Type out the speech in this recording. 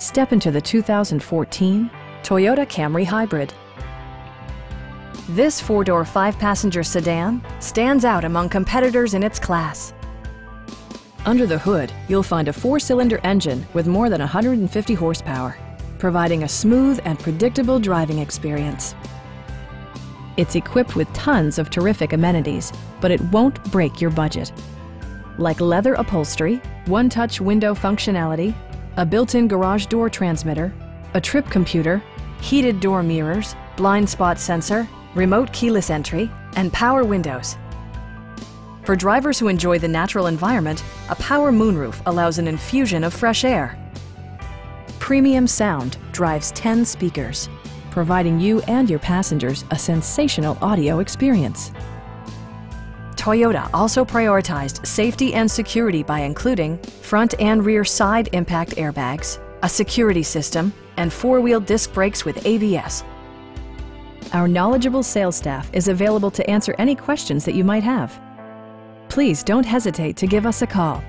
Step into the 2014 Toyota Camry Hybrid. This four-door, five-passenger sedan stands out among competitors in its class. Under the hood, you'll find a four-cylinder engine with more than 150 horsepower, providing a smooth and predictable driving experience. It's equipped with tons of terrific amenities, but it won't break your budget. Like leather upholstery, one-touch window functionality, a built-in garage door transmitter, a trip computer, heated door mirrors, blind spot sensor, remote keyless entry, and power windows. For drivers who enjoy the natural environment, a power moonroof allows an infusion of fresh air. Premium sound drives 10 speakers, providing you and your passengers a sensational audio experience. Toyota also prioritized safety and security by including front and rear side impact airbags, a security system, and four-wheel disc brakes with ABS. Our knowledgeable sales staff is available to answer any questions that you might have. Please don't hesitate to give us a call.